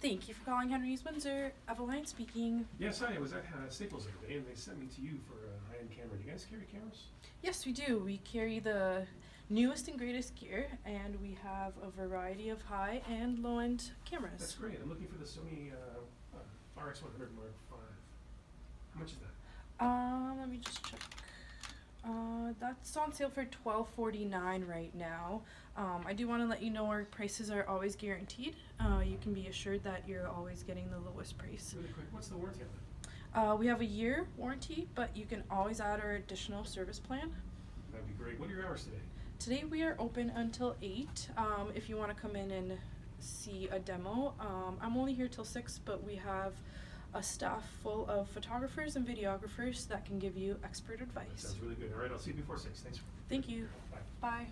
Thank you for calling Henry's Windsor. Eveline speaking. Yes, hi, I was at uh, Staples the other day and they sent me to you for a high-end camera. Do you guys carry cameras? Yes, we do. We carry the newest and greatest gear, and we have a variety of high and low end cameras. That's great. I'm looking for the Sony uh, uh, RX100 Mark V. How much is that? Um, let me just check. That's on sale for twelve forty nine right now. Um, I do want to let you know our prices are always guaranteed. Uh, you can be assured that you're always getting the lowest price. Really quick, what's the warranty? Uh, we have a year warranty, but you can always add our additional service plan. That'd be great. What are your hours today? Today we are open until eight. Um, if you want to come in and see a demo, um, I'm only here till six, but we have a staff full of photographers and videographers that can give you expert advice. That sounds really good. All right, I'll see you before 6. Thanks. Thank you. Bye. Bye.